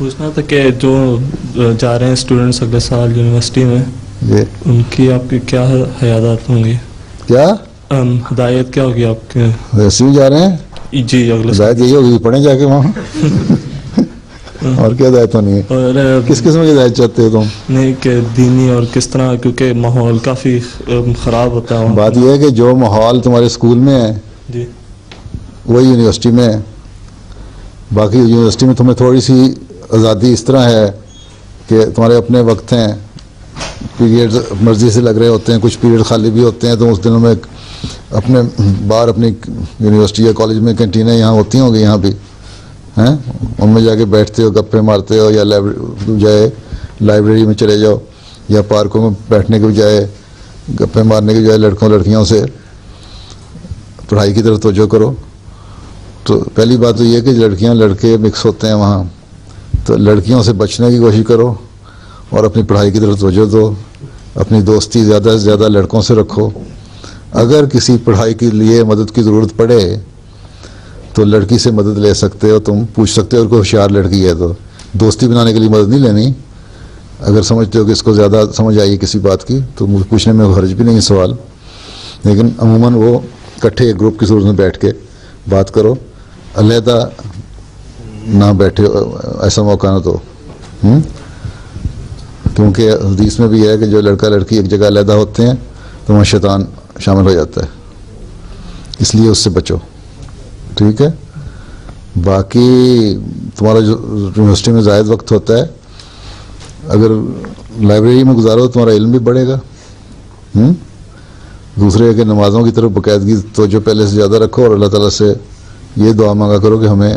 پوچھنا تھا کہ جو جا رہے ہیں اسٹوڈنٹس اگلے سال یونیورسٹی میں یہ ان کی آپ کی کیا حیادات ہوں گی؟ کیا؟ ہدایت کیا ہوگی آپ کے ویسے بھی جا رہے ہیں؟ جی اگلے سال۔ ہدایت یہی ہوگی پڑھیں جا کے وہاں۔ اور کیا ہدایت ہونی ہے؟ اور کس قسم کی ہدایت چاہتے ہو تم؟ نہیں کہ دینی اور کس طرح کیونکہ ماحول کافی خراب ہوتا ہے بات یہ ہے کہ جو ماحول تمہارے اسکول میں ہے جی۔ وہی یونیورسٹی میں ہے۔ باقی یونیورسٹی میں تمہیں تھوڑی سی آزادی اس طرح ہے کہ تمہارے اپنے وقت ہیں پیریڈ مرضی سے لگ رہے ہوتے ہیں، کچھ پیریڈ خالی بھی ہوتے ہیں تو اس دنوں میں اپنے باہر اپنی یونیورسٹی یا کالج میں کینٹینیں یہاں ہوتی ہوں گی، یہاں بھی، ہیں؟ ان میں جا کے بیٹھتے ہو، گپے مارتے ہو یا جائے لائبریری میں چلے جاؤ یا پارکوں میں بیٹھنے کے بجائے، گپے مارنے کے بجائے لڑکوں لڑکیوں سے پڑھائی کی طرف توجہ کرو۔ تو پہلی بات تو یہ ہے کہ لڑکیاں لڑکے مکس ہوتے ہیں وہاں۔ تو لڑکیوں سے بچنے کی کوشش کرو اور اپنی پڑھائی کی طرف توجہ دو، اپنی دوستی زیادہ سے زیادہ لڑکوں سے رکھو۔ اگر کسی پڑھائی کے لیے مدد کی ضرورت پڑے تو لڑکی سے مدد لے سکتے ہو، تم پوچھ سکتے ہو اور کوئی ہوشیار لڑکی ہے تو۔ دوستی بنانے کے لیے مدد نہیں لینی۔ اگر سمجھتے ہو کہ اس کو زیادہ سمجھ آئی کسی بات کی تو مجھے پوچھنے میں حرج بھی نہیں سوال۔ لیکن عموماً وہ اکٹھے ایک گروپ کی صورت میں بیٹھ کے بات کرو۔ علیحدہ نہ بیٹھے، ایسا موقع نہ تو ہوں؟ کیونکہ حدیث میں بھی ہے کہ جو لڑکا لڑکی ایک جگہ علیحدہ ہوتے ہیں، تو وہاں شیطان شامل ہو جاتا ہے۔ اس لیے اس سے بچو۔ ٹھیک ہے؟ باقی تمہارا جو یونیورسٹی میں زائد وقت ہوتا ہے، اگر لائبریری میں گزارو تو تمہارا علم بھی بڑھے گا۔ دوسرے ہے کہ نمازوں کی طرف باقاعدگی توجہ پہلے سے زیادہ رکھو اور اللہ تعالیٰ سے یہ دعا مانگا کرو کہ ہمیں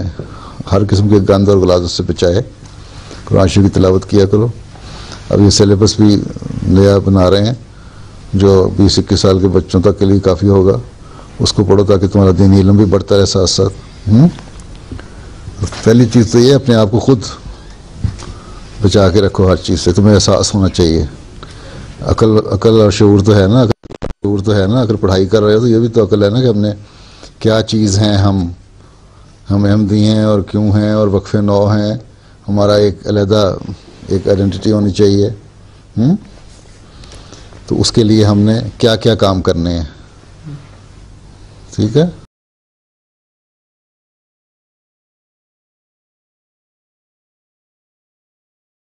ہر قسم کے گند اور غلازت سے بچائے قرآن شریف کی تلاوت کیا کرو۔ اب یہ سلیبس بھی نیا بنا رہے ہیں۔ جو بیس اکیس سال کے بچوں تک کے لیے کافی ہوگا۔ اس کو پڑھو تاکہ تمہارا دینی علم بھی بڑھتا رہے ساتھ ساتھ۔ پہلی چیز تو یہ ہے، اپنے آپ کو خود بچا کے رکھو ہر چیز سے۔ تمہیں احساس ہونا چاہیے۔ عقل عقل اور شعور تو ہے نا۔ عقل شعور تو ہے نا، اگر پڑھائی کر رہے ہو تو یہ بھی تو عقل ہے نا کہ ہم نے کیا چیز ہیں ہم۔ ہم احمدی ہیں اور کیوں ہیں اور وقف نو ہیں، ہمارا ایک علیحدہ ایک آئیڈینٹی ہونی چاہیے، ہوں؟ تو اس کے لیے ہم نے کیا کیا کام کرنے ہیں ٹھیک ہے